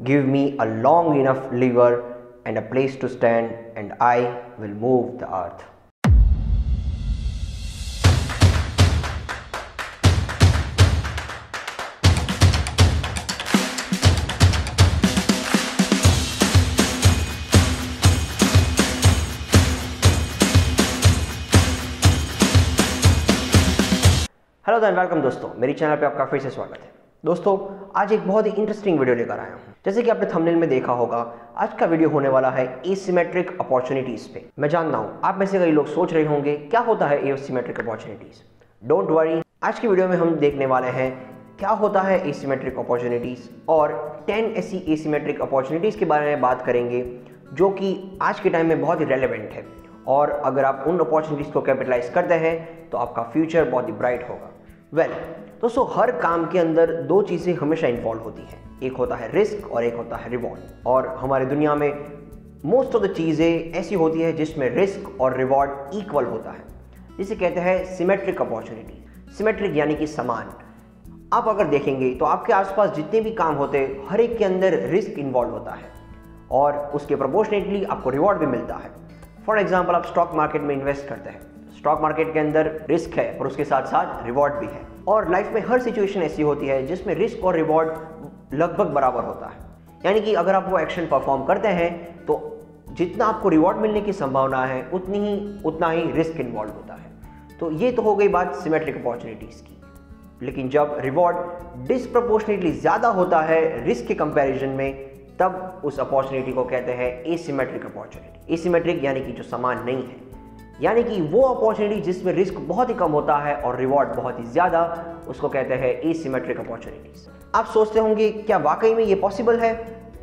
Give me a long enough lever and a place to stand, and I will move the earth. Hello then welcome दोस्तों मेरी channel पे आपका फिर से स्वागत है दोस्तों, आज एक बहुत ही इंटरेस्टिंग वीडियो लेकर आया हूँ। जैसे कि आपने थंबनेल में देखा होगा, आज का वीडियो होने वाला है एसिमेट्रिक अपॉर्चुनिटीज़ पे। मैं जानता हूँ, आप में से कई लोग सोच रहे होंगे, क्या होता है एसिमेट्रिक अपॉर्चुनिटीज़ डोंट वरी आज की वीडियो में हम देखने वाले हैं, क्या होता है एसिमेट्रिक अपॉर्चुनिटीज़ और टेन ऐसी एसिमेट्रिक अपॉर्चुनिटीज़ के बारे में बात करेंगे, जो कि आज के टाइम में बहुत ही रेलिवेंट है। और अगर आप उन अपॉर्चुनिटीज़ को कैपिटलाइज करते हैं तो आपका फ्यूचर बहुत ही ब्राइट होगा। वेल well, दोस्तों हर काम के अंदर दो चीज़ें हमेशा इन्वॉल्व होती हैं। एक होता है रिस्क और एक होता है रिवॉर्ड और हमारी दुनिया में मोस्ट ऑफ़ द चीज़ें ऐसी होती है जिसमें रिस्क और रिवॉर्ड इक्वल होता है। जिसे कहते हैं सिमेट्रिक अपॉर्चुनिटी सिमेट्रिक यानी कि समान। आप अगर देखेंगे तो आपके आसपास जितने भी काम होते हैं हर एक के अंदर रिस्क इन्वॉल्व होता है। और उसके प्रोपोर्शनेटली आपको रिवॉर्ड भी मिलता है। फॉर एग्ज़ाम्पल आप स्टॉक मार्केट में इन्वेस्ट करते हैं। स्टॉक मार्केट के अंदर रिस्क है और उसके साथ साथ रिवॉर्ड भी है। और लाइफ में हर सिचुएशन ऐसी होती है जिसमें रिस्क और रिवॉर्ड लगभग बराबर होता है। यानी कि अगर आप वो एक्शन परफॉर्म करते हैं तो जितना आपको रिवॉर्ड मिलने की संभावना है, उतनी ही, उतना ही रिस्क इन्वॉल्व होता है। तो ये तो हो गई बात सिमेट्रिक अपॉर्चुनिटीज़ की। लेकिन जब रिवॉर्ड डिसप्रपोर्शनेटली ज़्यादा होता है रिस्क के कंपैरिजन में, तब उस अपॉर्चुनिटी को कहते हैं एसिमेट्रिक अपॉर्चुनिटी एसिमेट्रिक यानी कि जो समान नहीं है। यानी कि वो अपॉर्चुनिटी जिसमें रिस्क बहुत ही कम होता है और रिवॉर्ड बहुत ही ज़्यादा, उसको कहते हैं ए सीमेट्रिक अपॉर्चुनिटीज़ आप सोचते होंगे, क्या वाकई में ये पॉसिबल है?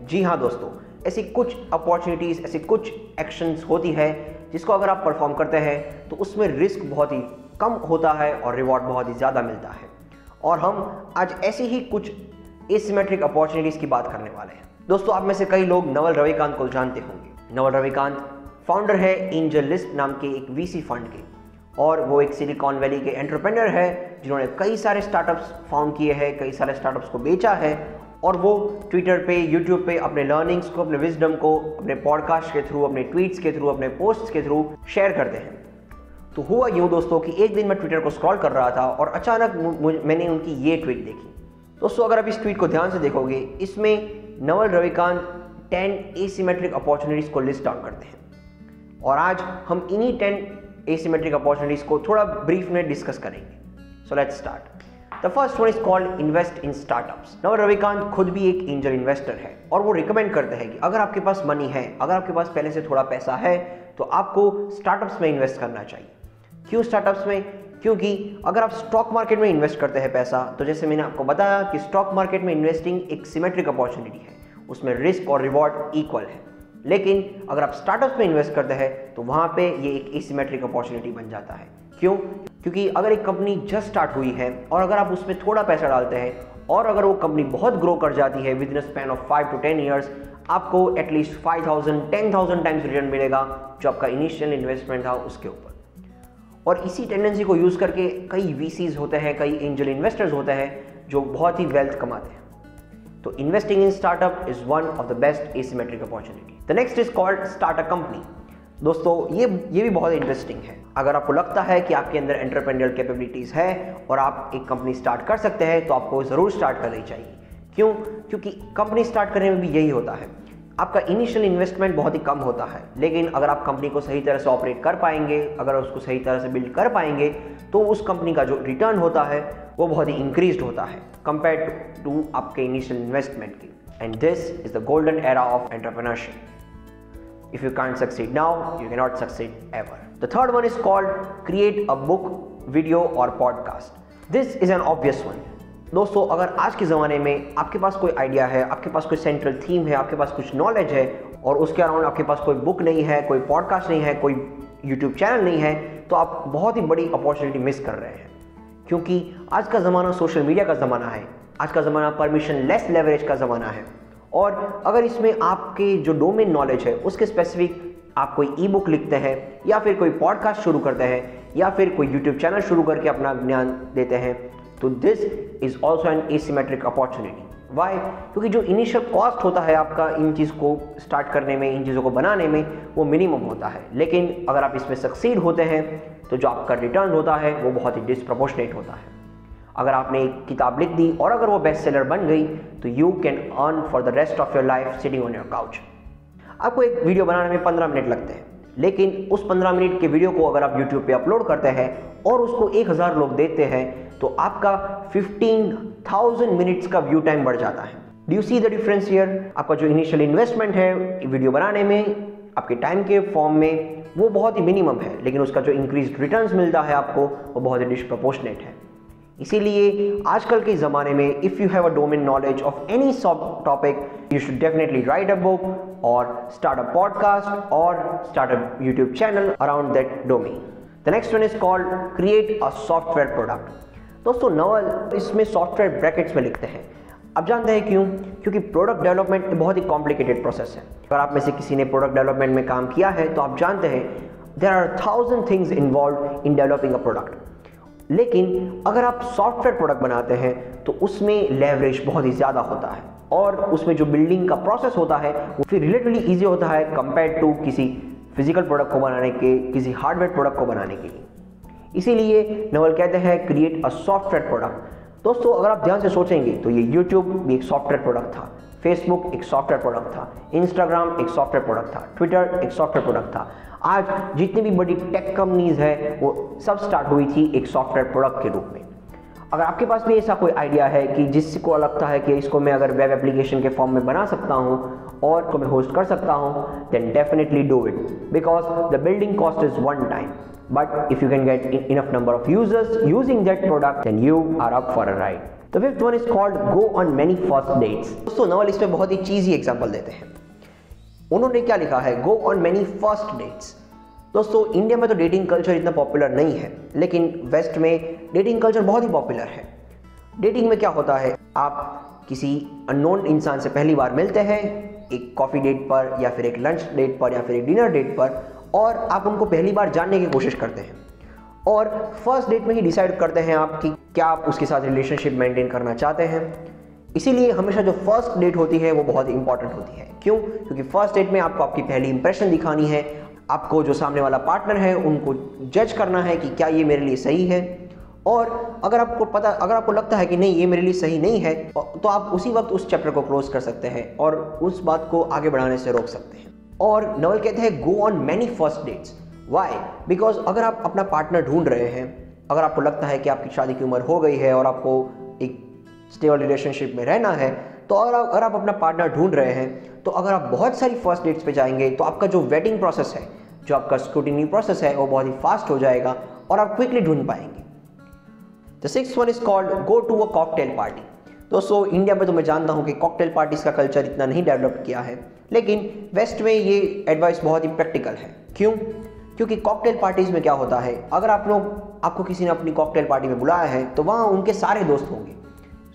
जी हाँ दोस्तों, ऐसी कुछ अपॉर्चुनिटीज़ ऐसी कुछ एक्शंस होती है जिसको अगर आप परफॉर्म करते हैं तो उसमें रिस्क बहुत ही कम होता है और रिवॉर्ड बहुत ही ज़्यादा मिलता है। और हम आज ऐसी ही कुछ एसिमेट्रिक अपॉर्चुनिटीज़ की बात करने वाले हैं। दोस्तों, आप में से कई लोग नवल रविकांत को जानते होंगे। नवल रविकांत फाउंडर है एंजल लिस्ट नाम के एक वीसी फंड के। और वो एक सिलिकॉन वैली के एंटरप्रेन्योर है, जिन्होंने कई सारे स्टार्टअप्स फाउंड किए हैं, कई सारे स्टार्टअप्स को बेचा है। और वो ट्विटर पे यूट्यूब पे अपने लर्निंग्स को, अपने विजडम को, अपने पॉडकास्ट के थ्रू अपने ट्वीट्स के थ्रू अपने पोस्ट्स के थ्रू शेयर करते हैं। तो हुआ यूँ दोस्तों कि एक दिन मैं ट्विटर को स्क्रॉल कर रहा था और अचानक मैंने उनकी ये ट्वीट देखी। दोस्तों, अगर आप इस ट्वीट को ध्यान से देखोगे, इसमें Naval Ravikant ten asymmetric opportunities को लिस्ट डाउन करते हैं। और आज हम इन्हीं टेन एसिमेट्रिक अपॉर्चुनिटीज़ को थोड़ा ब्रीफ में डिस्कस करेंगे। So let's start the first one is called invest in startups Naval Ravikant खुद भी एक एंजल इन्वेस्टर है और वो रिकमेंड करते हैं कि अगर आपके पास मनी है, अगर आपके पास पहले से थोड़ा पैसा है तो आपको स्टार्टअप्स में इन्वेस्ट करना चाहिए। क्यों स्टार्टअप्स में? क्योंकि अगर आप स्टॉक मार्केट में इन्वेस्ट करते हैं पैसा तो जैसे मैंने आपको बताया कि स्टॉक मार्केट में इन्वेस्टिंग एक सिमेट्रिक अपॉर्चुनिटी है। उसमें रिस्क और रिवॉर्ड इक्वल है। लेकिन अगर आप स्टार्टअप्स में इन्वेस्ट करते हैं तो वहाँ पे ये एक एसिमेट्रिक अपॉर्चुनिटी बन जाता है। क्यों? क्योंकि अगर एक कंपनी जस्ट स्टार्ट हुई है, और अगर आप उसमें थोड़ा पैसा डालते हैं, और अगर वो कंपनी बहुत ग्रो कर जाती है within span of five to ten years आपको at least five thousand ten thousand times return मिलेगा, जो आपका इनिशियल इन्वेस्टमेंट था उसके ऊपर। और इसी टेंडेंसी को यूज़ करके कई वीसीज होते हैं, कई एंजल इन्वेस्टर्स होते हैं, जो बहुत ही वेल्थ कमाते हैं। तो investing in startup is one of the best asymmetric opportunity the next is called startup company दोस्तों, ये ये भी बहुत इंटरेस्टिंग है। अगर आपको लगता है कि आपके अंदर एंटरप्रेन्योर कैपेबिलिटीज़ है और आप एक कंपनी स्टार्ट कर सकते हैं तो आपको ज़रूर स्टार्ट करनी चाहिए। क्यों? क्योंकि कंपनी स्टार्ट करने में भी यही होता है। आपका इनिशियल इन्वेस्टमेंट बहुत ही कम होता है। लेकिन अगर आप कंपनी को सही तरह से ऑपरेट कर पाएँगे, अगर उसको सही तरह से बिल्ड कर पाएँगे तो उस कंपनी का जो रिटर्न होता है, वो बहुत ही इंक्रीज होता है कंपेयर टू आपके इनिशियल इन्वेस्टमेंट की। And this is the golden era of entrepreneurship if you can't succeed now you can not succeed ever the third one is called create a book video और podcast this is an obvious one दोस्तों, अगर आज के ज़माने में आपके पास कोई idea है, आपके पास कोई सेंट्रल थीम है, आपके पास कुछ नॉलेज है, और उसके अराउंड आपके पास कोई बुक नहीं है, कोई पॉडकास्ट नहीं है, कोई यूट्यूब चैनल नहीं है तो आप बहुत ही बड़ी अपॉर्चुनिटी मिस कर रहे हैं। क्योंकि आज का ज़माना सोशल मीडिया का ज़माना है, आज का ज़माना परमिशन लेस लेवरेज का ज़माना है। और अगर इसमें आपके जो डोमेन नॉलेज है, उसके स्पेसिफिक आप कोई ई बुक लिखते हैं, या फिर कोई पॉडकास्ट शुरू करते हैं, या फिर कोई यूट्यूब चैनल शुरू करके अपना ज्ञान देते हैं तो this is also an asymmetric opportunity why क्योंकि जो इनिशियल कॉस्ट होता है आपका इन चीज़ को स्टार्ट करने में, इन चीज़ों को बनाने में, वो मिनिमम होता है। लेकिन अगर आप इसमें सक्सीड होते हैं तो जो आपका रिटर्न होता है, वो बहुत ही डिसप्रपोर्शनेट होता है। अगर आपने एक किताब लिख दी और अगर वो बेस्ट सेलर बन गई तो you can earn for the rest of your life sitting on your couch आपको एक वीडियो बनाने में पंद्रह मिनट लगते हैं। लेकिन उस पंद्रह मिनट के वीडियो को अगर आप यूट्यूब पे अपलोड करते हैं और उसको एक हज़ार लोग देखते हैं तो आपका 15,000 मिनट्स का व्यू टाइम बढ़ जाता है। Do you see the difference here आपका जो इनिशियल इन्वेस्टमेंट है वीडियो बनाने में आपके टाइम के फॉर्म में वो बहुत ही मिनिमम है लेकिन उसका जो इंक्रीज रिटर्न मिलता है आपको वो बहुत ही डिस्प्रपोर्शनेट है। इसीलिए आजकल के ज़माने में if you have a domain knowledge of any topic you should definitely write a book और स्टार्ट अ पॉडकास्ट और start a YouTube channel around that domain the next one is called create a software product दोस्तों नवल इसमें software brackets में लिखते हैं। अब जानते हैं क्यों? क्योंकि प्रोडक्ट डेवलपमेंट बहुत ही कॉम्प्लिकेटेड प्रोसेस है। अगर आप में से किसी ने प्रोडक्ट डेवलपमेंट में काम किया है तो आप जानते हैं there are thousand things involve in developing a product लेकिन अगर आप सॉफ्टवेयर प्रोडक्ट बनाते हैं तो उसमें लेवरेज बहुत ही ज़्यादा होता है। और उसमें जो बिल्डिंग का प्रोसेस होता है, वो फिर रिलेटिवली ईजी होता है कंपेयर टू किसी फ़िज़िकल प्रोडक्ट को बनाने के, किसी हार्डवेयर प्रोडक्ट को बनाने के लिए। इसीलिए नवल कहते हैं क्रिएट अ सॉफ्टवेयर प्रोडक्ट दोस्तों, अगर आप ध्यान से सोचेंगे तो ये यूट्यूब भी एक सॉफ्टवेयर प्रोडक्ट था फेसबुक एक सॉफ्टवेयर प्रोडक्ट था इंस्टाग्राम एक सॉफ्टवेयर प्रोडक्ट था ट्विटर एक सॉफ्टवेयर प्रोडक्ट था। आज जितनी भी बड़ी टेक कंपनीज़ है, वो सब स्टार्ट हुई थी एक सॉफ्टवेयर प्रोडक्ट के रूप में। अगर आपके पास भी ऐसा कोई आइडिया है कि जिसको लगता है कि इसको मैं अगर वेब एप्लीकेशन के फॉर्म में बना सकता हूँ और को मैं होस्ट कर सकता हूँ then definitely do it because the building cost is one time But if you can get enough number of users using that product, then you are up for a ride. The fifth one is called go on many first dates. दोस्तों नवल इस पे बहुत ही चीजी example देते हैं। उन्होंने क्या लिखा है? Go on many first dates दोस्तों इंडिया में तो डेटिंग कल्चर इतना पॉपुलर नहीं है लेकिन वेस्ट में डेटिंग कल्चर बहुत ही पॉपुलर है। डेटिंग में क्या होता है? आप किसी अननोन इंसान से पहली बार मिलते हैं एक कॉफ़ी डेट पर या फिर एक लंच डेट पर या फिर एक डिनर डेट पर और आप उनको पहली बार जानने की कोशिश करते हैं। और फ़र्स्ट डेट में ही डिसाइड करते हैं आप कि क्या आप उसके साथ रिलेशनशिप मेंटेन करना चाहते हैं। इसीलिए हमेशा जो फ़र्स्ट डेट होती है, वो बहुत इंपॉर्टेंट होती है। क्यों? क्योंकि फ़र्स्ट डेट में आपको आपकी पहली इंप्रेशन दिखानी है। आपको जो सामने वाला पार्टनर है, उनको जज करना है कि क्या ये मेरे लिए सही है। और अगर आपको पता, अगर आपको लगता है कि नहीं, ये मेरे लिए सही नहीं है तो आप उसी वक्त उस चैप्टर को क्लोज कर सकते हैं और उस बात को आगे बढ़ाने से रोक सकते हैं। और नवल कहते हैं go on many first dates why because अगर आप अपना पार्टनर ढूंढ रहे हैं, अगर आपको लगता है कि आपकी शादी की उम्र हो गई है और आपको एक स्टेबल रिलेशनशिप में रहना है तो अगर आप अगर आप अपना पार्टनर ढूंढ रहे हैं तो अगर आप बहुत सारी फ़र्स्ट डेट्स पे जाएँगे तो आपका जो वेडिंग प्रोसेस है, जो आपका स्क्रूटिनी प्रोसेस है, वो बहुत ही फास्ट हो जाएगा और आप क्विकली ढूंढ पाएँगे. The six one is called go to a cocktail party दोस्तों इंडिया में तो मैं जानता हूँ कि कॉकटेल पार्टीज़ का कल्चर इतना नहीं डेवलप किया है, लेकिन वेस्ट में ये एडवाइस बहुत ही प्रैक्टिकल है। क्यों? क्योंकि कॉकटेल पार्टीज़ में क्या होता है, अगर आप लोग, आपको किसी ने अपनी कॉकटेल पार्टी में बुलाया है तो वहाँ उनके सारे दोस्त होंगे।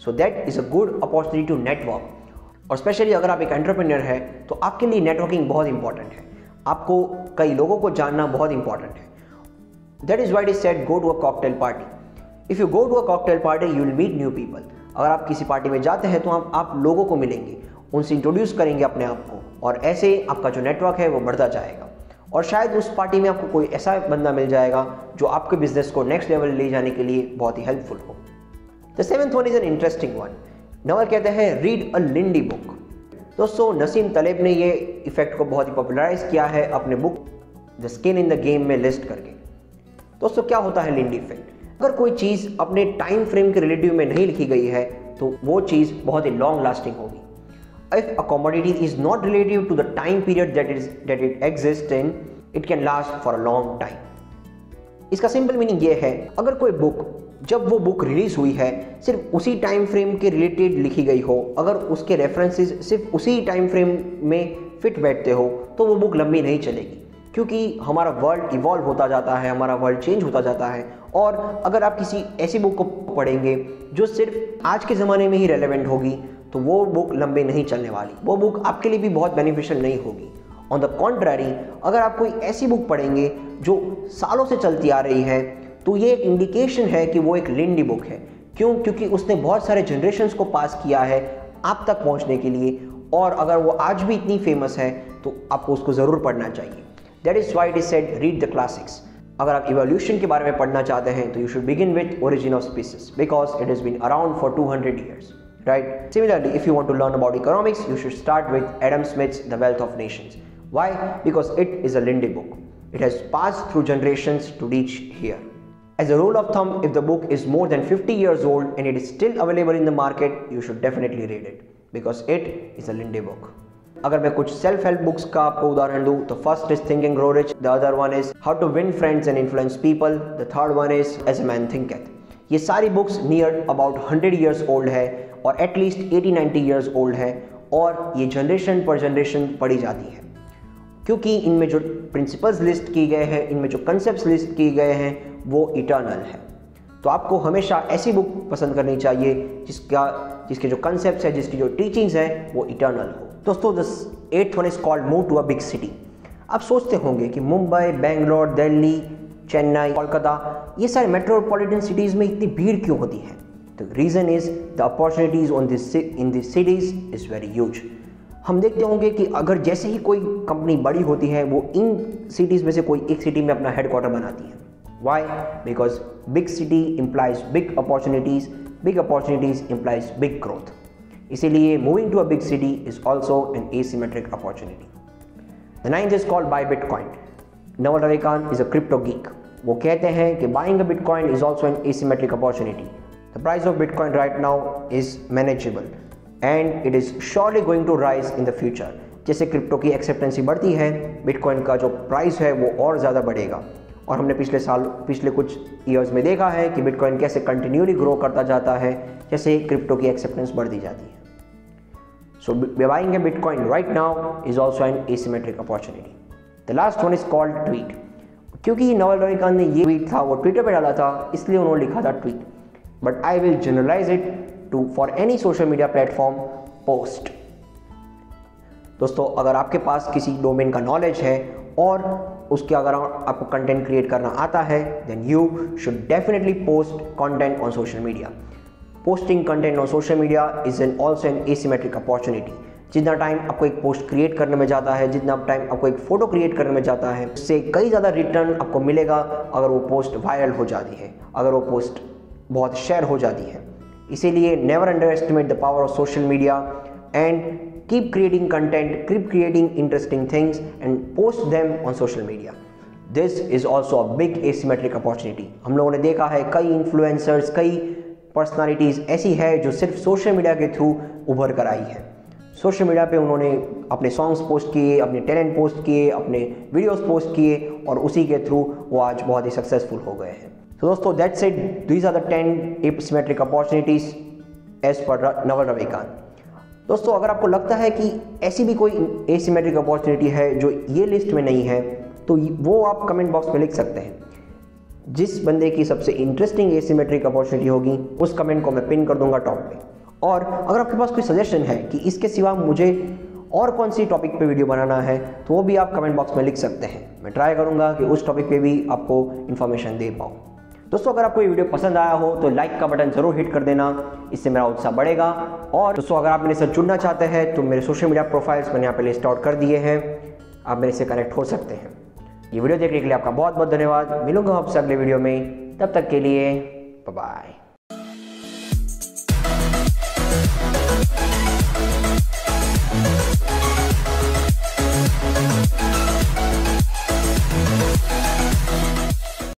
So that is a good opportunity to network और स्पेशली अगर आप एक एंटरप्रेन्योर है तो आपके लिए नेटवर्किंग बहुत इंपॉर्टेंट है। आपको कई लोगों को जानना बहुत इंपॉर्टेंट है। That is why it is said go to a cocktail party if you go to a cocktail party you will meet new people अगर आप किसी पार्टी में जाते हैं तो आप, आप लोगों को मिलेंगे उनसे इंट्रोड्यूस करेंगे अपने आप को और ऐसे आपका जो नेटवर्क है वो बढ़ता जाएगा। और शायद उस पार्टी में आपको कोई ऐसा बंदा मिल जाएगा जो आपके बिज़नेस को नेक्स्ट लेवल ले जाने के लिए बहुत ही हेल्पफुल हो। The seventh one is an interesting one Naval कहते हैं रीड अ लिंडी बुक दोस्तों नसीम तलेब ने ये इफ़ेक्ट को बहुत ही पॉपुलराइज किया है अपने book the skin in the game में लिस्ट करके। दोस्तों क्या होता है लिंडी इफ़ेक्ट अगर कोई चीज़ अपने टाइम फ्रेम के रिलेटिव में नहीं लिखी गई है तो वो चीज़ बहुत ही लॉन्ग लास्टिंग होगी if commodity is not relative to the time period that it, is, that it exists in, it can last for a long time. इसका सिंपल मीनिंग ये है अगर कोई बुक जब वो बुक रिलीज़ हुई है सिर्फ़ उसी टाइम फ्रेम के रिलेटेड लिखी गई हो अगर उसके रेफरेंसेस सिर्फ़ उसी टाइम फ्रेम में फिट बैठते हो तो वो बुक लंबी नहीं चलेगी क्योंकि हमारा वर्ल्ड इवॉल्व होता जाता है, हमारा वर्ल्ड चेंज होता जाता है। और अगर आप किसी ऐसी बुक को पढ़ेंगे जो सिर्फ़ आज के ज़माने में ही रेलेवेंट होगी तो वो बुक लंबे नहीं चलने वाली। वो बुक आपके लिए भी बहुत बेनिफिशियल नहीं होगी। ऑन द कॉन्ट्ररी अगर आप कोई ऐसी बुक पढ़ेंगे जो सालों से चलती आ रही है तो ये एक इंडिकेशन है कि वो एक लिंडी बुक है। क्यों? क्योंकि उसने बहुत सारे जनरेशन को पास किया है आप तक पहुँचने के लिए। और अगर वो आज भी इतनी फ़ेमस है तो आपको उसको ज़रूर पढ़ना चाहिए। that is why it is said read the classics अगर आप इवोल्यूशन के बारे में पढ़ना चाहते हैं तो you should begin with origin of species because it is been around for 200 years right similarly if you want to learn about economics you should start with adam smith's the wealth of nations why because it is a lindy book it has passed through generations to reach here as a rule of thumb if the book is more than 50 years old and it is still available in the market you should definitely read it because it is a lindy book अगर मैं कुछ self help books का आपको उदाहरण दूँ तो first is thinking grow rich the other one is how to win friends and influence people the third one is as a man thinketh ये सारी books near about 100 years old है और at least 80 90 years old है और ये generation पर generation पढ़ी जाती है। क्योंकि इनमें जो प्रिंसिपल्स लिस्ट किए गए हैं, इनमें जो कंसेप्ट लिस्ट किए गए हैं, वो इटर्नल है। तो आपको हमेशा ऐसी बुक पसंद करनी चाहिए जिसका, जिसके जो कंसेप्ट है, जिसकी जो टीचिंग्स है, वो इटर्नल हो। दोस्तों दस eighth one is called move to a big city आप सोचते होंगे कि मुंबई, बेंगलोर, दिल्ली, चेन्नई, कोलकाता, ये सारे मेट्रोपॉलिटन सिटीज़ में इतनी भीड़ क्यों होती है? The reason is the opportunities on this in this cities is very huge. हम देखते होंगे कि अगर जैसे ही कोई कंपनी बड़ी होती है, वो इन सिटीज़ में से कोई एक सिटी में अपना हेडक्वार्टर बनाती है. Why because big city implies big opportunities big opportunities implies big growth इसीलिए moving to a big city is also an asymmetric opportunity the ninth is called buy Bitcoin Naval Ravikant is a crypto geek वो कहते हैं कि buying a Bitcoin is also an asymmetric opportunity The price of Bitcoin right now is manageable and it is surely going to rise in the future जैसे crypto की acceptancy बढ़ती है bitcoin का जो प्राइस है वो और ज़्यादा बढ़ेगा। और हमने पिछले साल, पिछले कुछ ईयर्स में देखा है कि बिटकॉइन कैसे कंटिन्यूली ग्रो करता जाता है, जैसे क्रिप्टो की एक्सेप्टेंस बढ़ती जाती है। So buying a Bitcoin right now is also an asymmetric opportunity the last one is called tweet क्योंकि नवल रविकांत ने ये ट्वीट था, वो ट्विटर पर डाला था, इसलिए उन्होंने लिखा था tweet but I will generalise it to for any social media platform post दोस्तों, अगर आपके पास किसी डोमेन का नॉलेज है, और उसके अगर आपको कंटेंट क्रिएट करना आता है then you should definitely post content on social media posting content on social media is an also an asymmetric opportunity जितना टाइम आपको एक पोस्ट क्रिएट करने में जाता है, जितना टाइम आपको एक फ़ोटो क्रिएट करने में जाता है, उससे कई ज़्यादा रिटर्न आपको मिलेगा अगर वो पोस्ट वायरल हो जाती है, अगर वो पोस्ट बहुत शेयर हो जाती है. इसीलिए never underestimate the power of social media and keep creating content keep creating interesting things and post them on social media this is also a big asymmetric opportunity हम लोगों ने देखा है, कई इन्फ्लुएंसर्स कई पर्सनालिटीज़ ऐसी है जो सिर्फ़ सोशल मीडिया के थ्रू उभर कर आई है। सोशल मीडिया पे उन्होंने अपने सॉन्ग्स पोस्ट किए, अपने टैलेंट पोस्ट किए, अपने वीडियोस पोस्ट किए, और उसी के थ्रू वो आज बहुत ही सक्सेसफुल हो गए हैं। तो दोस्तों that's it these are the ten asymmetric opportunities as per Naval Ravikant दोस्तों, अगर आपको लगता है कि ऐसी भी कोई एसिमेट्रिक अपॉर्चुनिटी है जो ये लिस्ट में नहीं है तो वो आप कमेंट बॉक्स में लिख सकते हैं। जिस बंदे की सबसे इंटरेस्टिंग एसिमेट्रिक अपॉर्चुनिटी होगी, उस कमेंट को मैं पिन कर दूँगा टॉप पे। और अगर आपके पास कोई सजेशन है कि इसके सिवा मुझे और कौन सी टॉपिक पे वीडियो बनाना है तो वो भी आप कमेंट बॉक्स में लिख सकते हैं। मैं ट्राई करूँगा कि उस टॉपिक पे भी आपको इन्फॉर्मेशन दे पाऊँ। दोस्तों, अगर आपको ये वीडियो पसंद आया हो तो लाइक का बटन ज़रूर हिट कर देना। इससे मेरा उत्साह बढ़ेगा। और दोस्तों, अगर आप मेरे से जुड़ना चाहते हैं तो मेरे सोशल मीडिया प्रोफाइल्स मैंने यहाँ पे लिस्ट आउट कर दिए हैं। आप मेरे से कनेक्ट हो सकते हैं। ये वीडियो देखने के लिए आपका बहुत बहुत धन्यवाद। मिलूँगा आपसे अगले वीडियो में। तब तक के लिए बाय